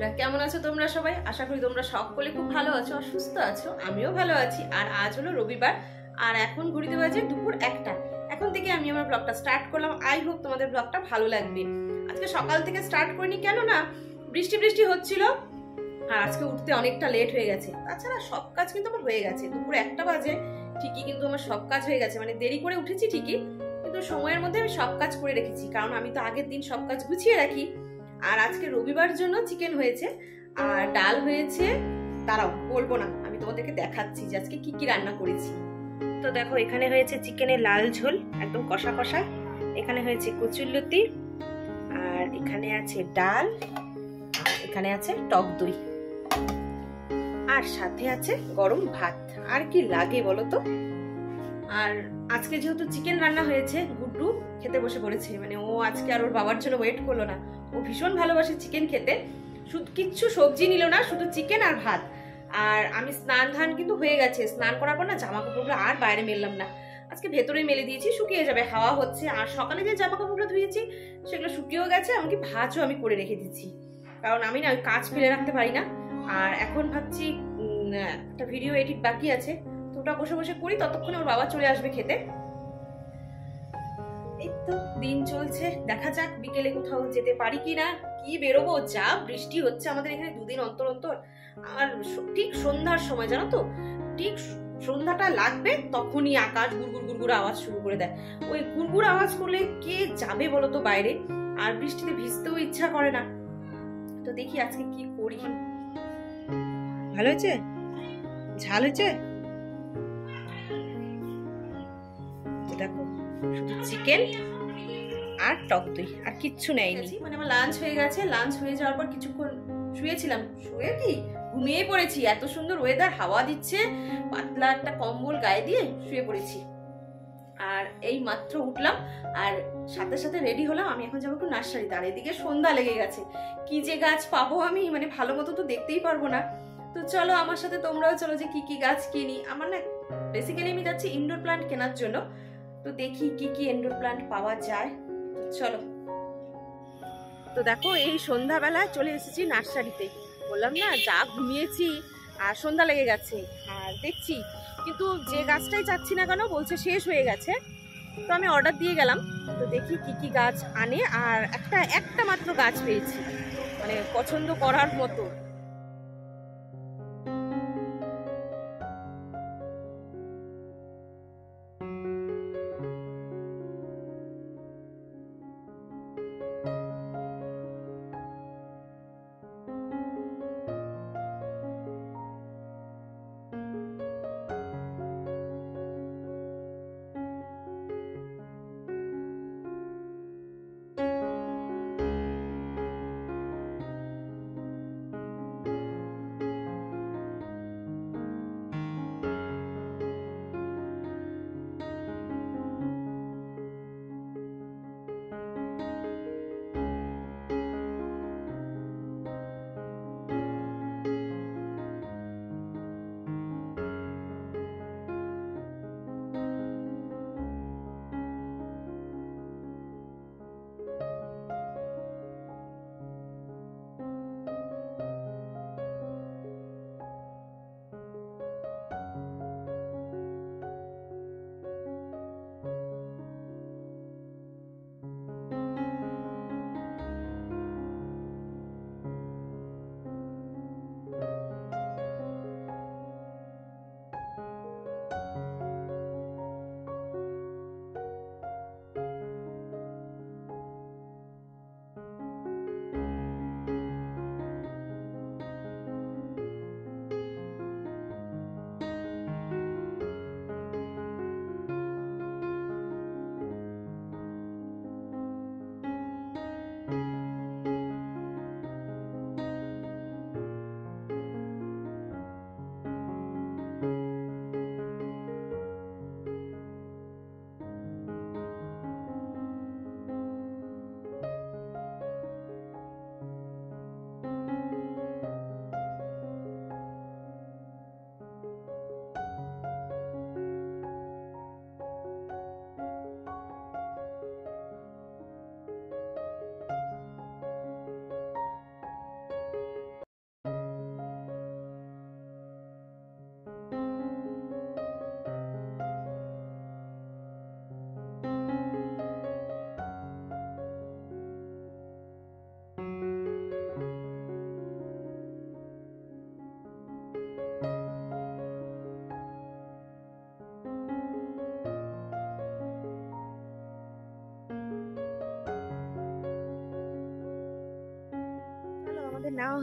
বন্ধুরা, কেমন আছো তোমরা সবাই? আশা করি তোমরা সকলে খুব ভালো আছো আর সুস্থ আছো, আমিও ভালো আছি। আর আজ হলো রবিবার, আর এখন ঘুরিতে বাজে দুপুর একটা। এখন থেকে আমি আমার ব্লগটা স্টার্ট করলাম। আই হোপ তোমাদের ব্লগটা ভালো লাগবে। আজকে সকাল থেকে স্টার্ট করিনি কেন না বৃষ্টি বৃষ্টি হচ্ছিল, আর আজকে উঠতে অনেকটা লেট হয়ে গেছে। তাছাড়া সব কাজ কিন্তু আমার হয়ে গেছে। দুপুর একটা বাজে, ঠিকই কিন্তু আমার সব কাজ হয়ে গেছে। মানে দেরি করে উঠেছি ঠিকই, কিন্তু সময়ের মধ্যে আমি সব কাজ করে রেখেছি। কারণ আমি তো আগের দিন সব কাজ গুছিয়ে রাখি। আর আজকে রবিবার জন্য চিকেন হয়েছে, আর ডাল হয়েছে, দাঁড়াও, বলব না, আমি তোমাদেরকে দেখাচ্ছি যে আজকে কি কি রান্না করেছি। তো দেখো, এখানে হয়েছে চিকেনের লাল ঝোল, একদম কষা কষা। এখানে হয়েছে কচুরলতি আর এখানে আছে ডাল এখানে আছে টক দই। আর সাথে আছে গরম ভাত, আর কি লাগে বলো তো? আর আজকে যেহেতু চিকেন রান্না হয়েছে, গুড্ডু খেতে বসে পড়েছে মানে ও আজকে আর ওর বাবার জন্য ওয়েট করল না। ও ভীষণ ভালোবাসে চিকেন খেতে। শুধু কিচ্ছু সবজি নিল না, শুধু চিকেন আর ভাত। আর আমি স্নান ধান কিন্তু হয়ে গেছে। স্নান করার পর না জামা কাপড়গুলো আর বাইরে মেললাম না। আজকে ভেতরে মেলে দিয়েছি, শুকিয়ে যাবে, হাওয়া হচ্ছে। আর সকালে যে জামা কাপড়গুলো ধুয়েছি, সেগুলো শুকিয়েও গেছে, এমনকি ভাজও আমি করে রেখে দিচ্ছি। কারণ আমি না ওই কাজ ফেলে রাখতে পারি না। আর এখন ভাবছি একটা ভিডিও এডিট বাকি আছে। তো ওটা বসে বসে করি, ততক্ষণে ওর বাবা চলে আসবে খেতে। এই দিন চলছে, দেখা যাক বিকেলে কোথাও যেতে পারি কি না কি বেরোবো, যা বৃষ্টি হচ্ছে আমাদের এখানে দুদিন অন্তর অন্তর। আর ঠিক সন্ধ্যার সময়, জানো তো? ঠিক সন্ধ্যাটা লাগবে তখনই আকাশ গুড়গুড় গুড়গুড় আওয়াজ শুরু করে দেয়। ওই গুড়গুড় আওয়াজ করলে কে যাবে বলো তো বাইরে? আর বৃষ্টিতে ভিজতেও ইচ্ছা করে না। তো দেখি আজকে কি করি। ভালো হয়েছে? ঝাল হয়েছে? শুধু চিকেন আর টক দই আর কিচ্ছু নেয়নি। মানে আমার লাঞ্চ হয়ে গেছে লাঞ্চ হয়ে যাওয়ার পর কিছুক্ষণ শুয়েছিলাম। শুয়ে কি? ঘুমিয়ে পড়েছি এত সুন্দর ওয়েদার হাওয়া দিচ্ছে পাতলা একটা কম্বল গায়ে দিয়ে শুয়ে পড়েছি। আর এই মাত্র উঠলাম আর সাথে সাথে রেডি হলাম আমি এখন যাব একটু নার্সারিতে আর এদিকে সন্ধ্যা লেগে গেছে। কি যে গাছ পাবো আমি মানে ভালো মতো তো দেখতেই পারব না। তো চলো আমার সাথে তোমরাও চলো যে কি কি গাছ কিনি। আমার না বেসিক্যালি আমি যাচ্ছি ইনডোর প্লান্ট কেনার জন্য। তো দেখি কি কি ইনডোর প্লান্ট পাওয়া যায়। চলো। তো দেখো, এই সন্ধ্যাবেলায় চলে এসেছি নার্সারিতে। বললাম না, যা ঘুমিয়েছি, আর সন্ধ্যা লেগে গেছে, আর দেখছি। কিন্তু যে গাছটাই চাচ্ছি না কেন, বলছে শেষ হয়ে গেছে। তো আমি অর্ডার দিয়ে গেলাম। তো দেখি কি কি গাছ আনে, আর একটা একটা মাত্র গাছ পেয়েছি। মানে পছন্দ করার মতো।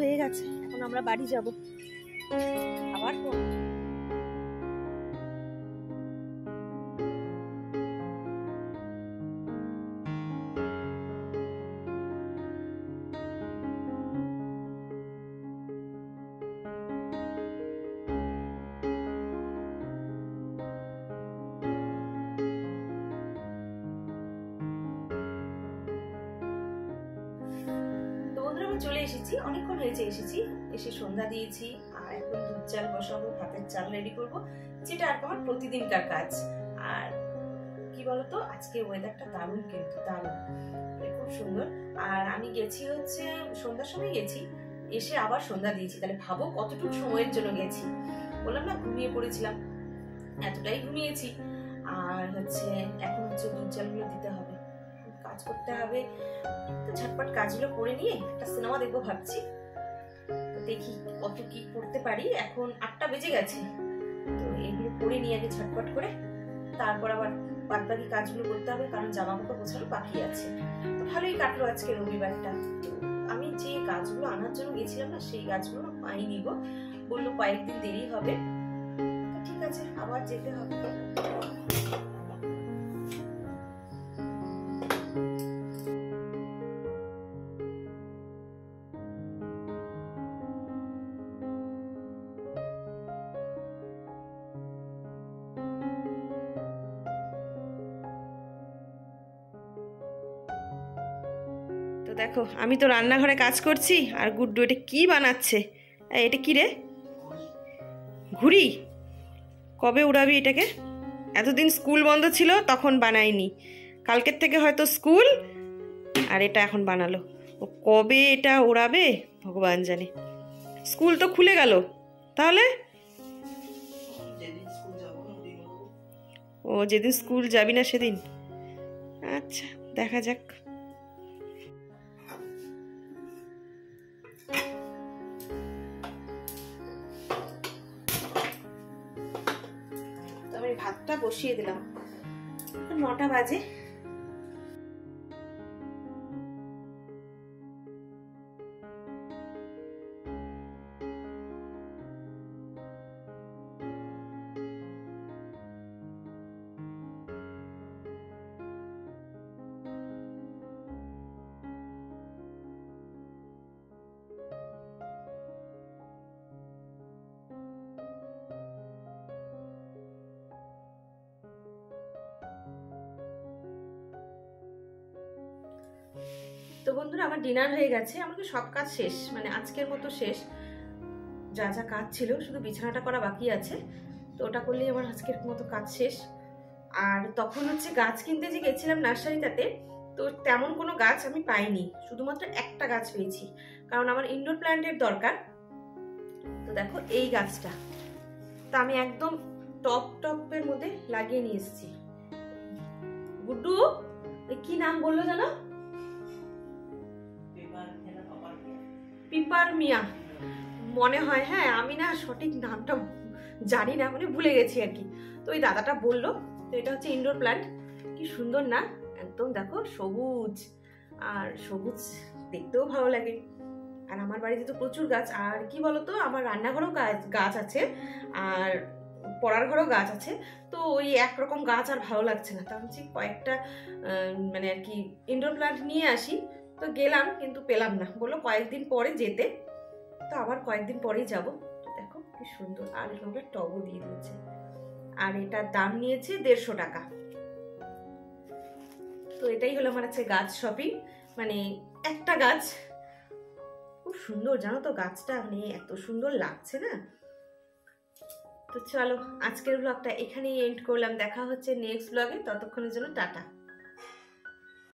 হয়ে গেছে। এখন আমরা বাড়ি যাব। আবার এসেছি, অনেকক্ষণ হয়েছে এসেছি। এসে সন্ধ্যা দিয়েছি, আর এখন দুধ, চাল বসাবো, ভাতের চাল রেডি করব, যেটা আর আমার প্রতিদিনকার কাজ। আর কি বলতো, আজকে ওয়েদারটা দারুণ কিন্তু, দারুণ। মানে খুব সুন্দর। আর আমি গেছি হচ্ছে, সন্ধ্যার সময় গেছি, এসে আবার সন্ধ্যা দিয়েছি। তাহলে ভাবো কতটুকু সময়ের জন্য গেছি। বললাম না, ঘুমিয়ে পড়েছিলাম। এতটাই ঘুমিয়েছি। আর হচ্ছে, এখন হচ্ছে দুধ চালগুলো দিতে হবে। কাজ করতে হবে। তো ঝটপট কাজগুলো করে নিয়ে একটা সিনেমা দেখব ভাবছি। দেখি কত কি করতে পারি। এখন আটটা বেজে গেছে। তো এগুলো করে নিয়ে আগে ঝটপট করে তারপর আবার বাদ বাকি কাজগুলো করতে হবে, কারণ জামা কাপড় গোছানো বাকি আছে। তো ভালোই কাটলো আজকে রবিবারটা। আমি যে গাছগুলো আনার জন্য গেছিলাম না, সেই গাছগুলো পাইনি গো বলল কয়েকদিন দেরি হবে। ঠিক আছে, আবার যেতে হবে। দেখো, আমি তো রান্নাঘরে কাজ করছি, আর গুড্ডু এটা কি বানাচ্ছে? এটা কি রে? ঘুড়ি? কবে উড়াবি এটাকে? এতদিন স্কুল বন্ধ ছিল, তখন বানাইনি। কালকের থেকে হয়তো স্কুল, আর এটা এখন বানালো। ও কবে এটা উড়াবে? ভগবান জানে। স্কুল তো খুলে গেল। তাহলে? ও, যেদিন স্কুল যাবি না সেদিন। আচ্ছা দেখা যাক। ভাতটা বসিয়ে দিলাম। নটা বাজে। তো বন্ধুরা, আমার ডিনার হয়ে গেছে। আমাকে সব কাজ শেষ মানে আজকের মতো শেষ। যা যা কাজ ছিল, শুধু বিছানাটা করা বাকি আছে। তো ওটা করলেই আমার আজকের মতো কাজ শেষ। আর তখন হচ্ছে গাছ কিনতে যে গেছিলাম নার্সারিটাতে, তো তেমন কোনো গাছ আমি পাইনি। শুধুমাত্র একটা গাছ পেয়েছি, কারণ আমার ইনডোর প্ল্যান্টের দরকার। তো দেখো, এই গাছটা। তা আমি একদম টপ টপের মধ্যে লাগিয়ে নিয়ে এসেছি। গুড্ডু কি নাম বলল জানো পিপার মিয়া। মনে হয় হ্যাঁ আমি না সঠিক নামটা জানি না মানে ভুলে গেছি আর কি। তো ওই দাদাটা বলল, তো এটা হচ্ছে ইনডোর প্ল্যান্ট কি সুন্দর না? একদম দেখো সবুজ। আর সবুজ দেখতেও ভালো লাগে। আর আমার বাড়িতে তো প্রচুর গাছ। আর কি বলতো, আমার রান্নাঘরেও গাছ গাছ আছে। আর পড়ার ঘরেও গাছ আছে। তো ওই একরকম গাছ আর ভালো লাগছে না। তা হচ্ছে কয়েকটা মানে আর কি ইনডোর প্ল্যান্ট নিয়ে আসি। তো গেলাম, কিন্তু পেলাম না। বলল কয়েকদিন পরে যেতে। তো আবার কয়েকদিন পরেই যাব। দেখো কি সুন্দর, আর এখানে টবও দিয়ে দিয়েছে। আর এটার দাম নিয়েছে দেড়শো টাকা। তো এটাই হলো আমার আছে গাছ শপিং মানে একটা গাছ, খুব সুন্দর, জানো তো গাছটা মানে এত সুন্দর লাগছে না? তো চলো, আজকের ব্লগটা এখানেই এন্ড করলাম। দেখা হচ্ছে নেক্সট ব্লগে ততক্ষণের জন্য টাটা।